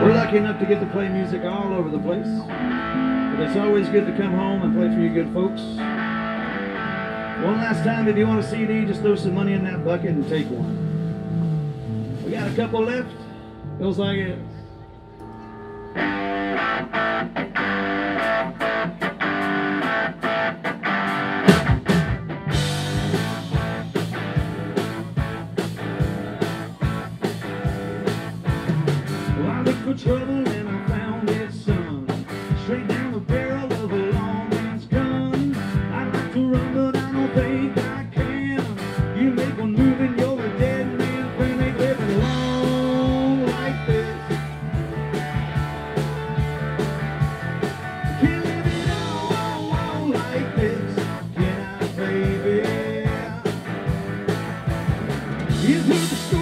We're lucky enough to get to play music all over the place. But it's always good to come home and play for you good folks. One last time, if you want a CD, just throw some money in that bucket and take one. We got a couple left. Goes like this. I'd like to run, but I don't think I can. You make move and you're dead. Can't live it like this. Can I, baby? The story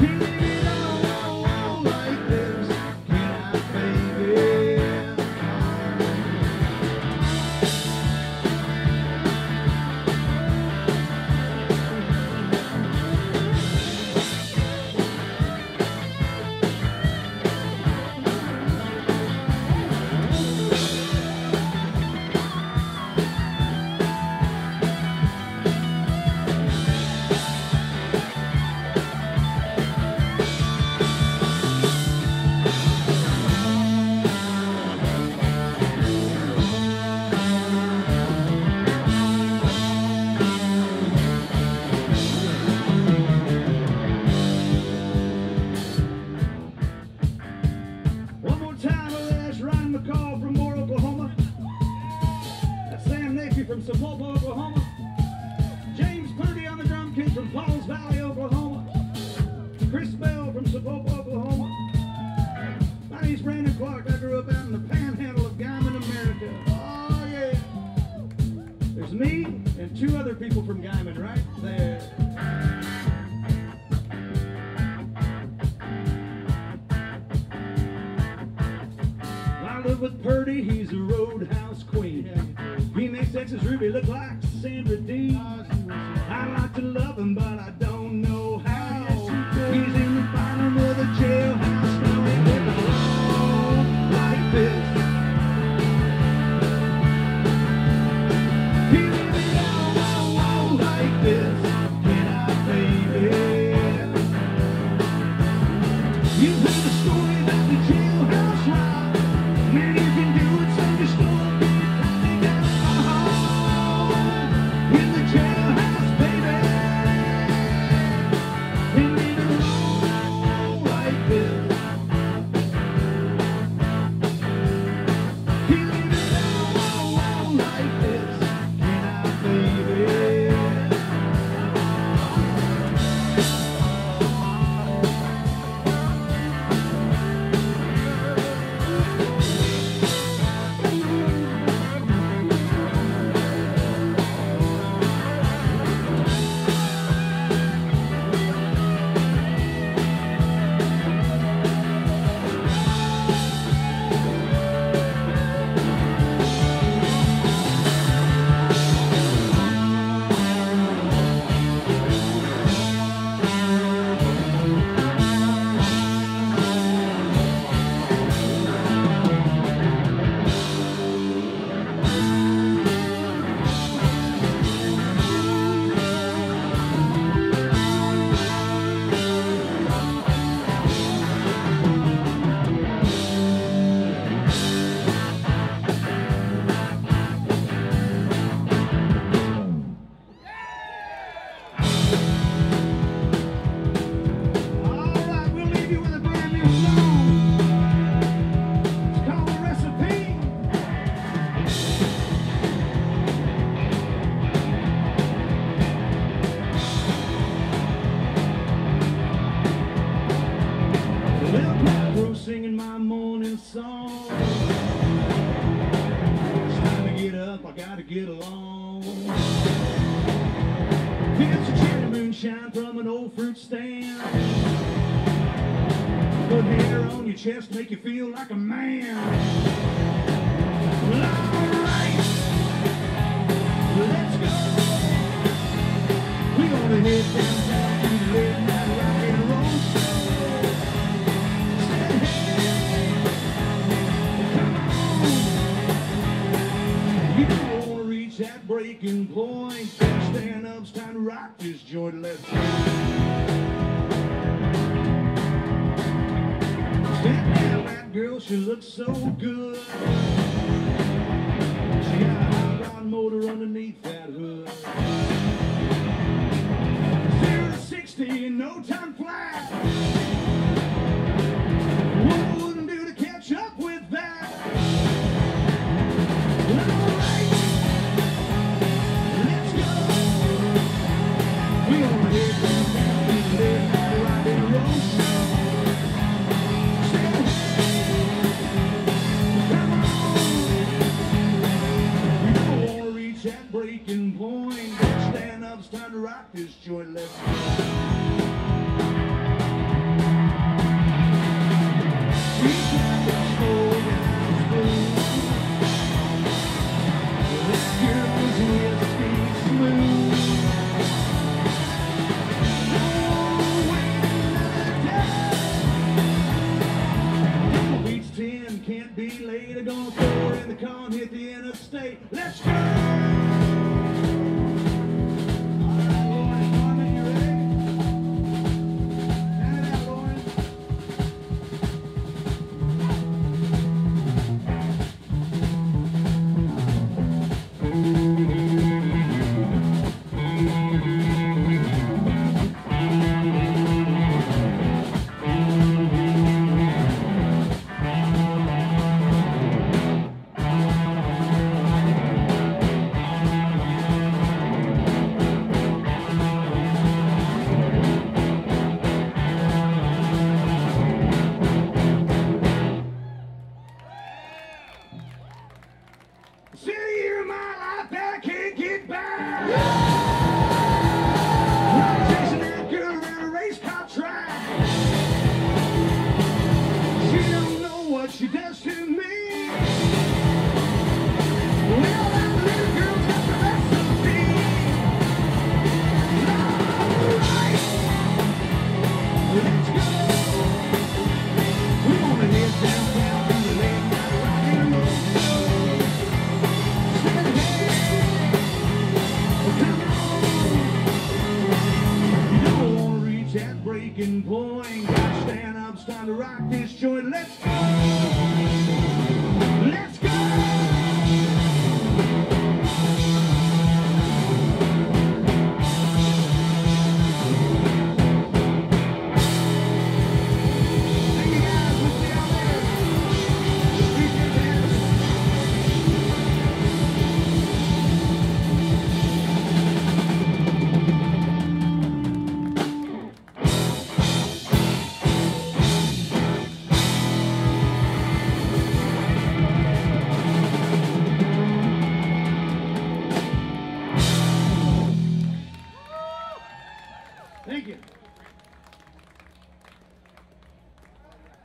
Can't from Sapulpa, Oklahoma. James Purdy on the drum kit from Pauls Valley, Oklahoma. Chris Bell from Sapulpa, Oklahoma. My name's Brandon Clark. I grew up out in the panhandle of Guymon, America. Oh, yeah. There's me and two other people from Guymon right there. I live with Purdy, he's a roadhouse Texas Ruby. Look like I gotta get along. Here's a cherry moonshine from an old fruit stand. Put hair on your chest, make you feel like a man. Well, alright, let's go. We're gonna hit down. rock this joint. Let's go. That, that girl, she looks so good. She got a high rod motor underneath that hood. Zero to 60 in no time flat. his joy getting. Stand up, it's to rock this joint. Let's go.